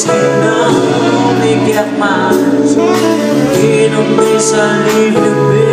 você não me quer mais E não deixa livre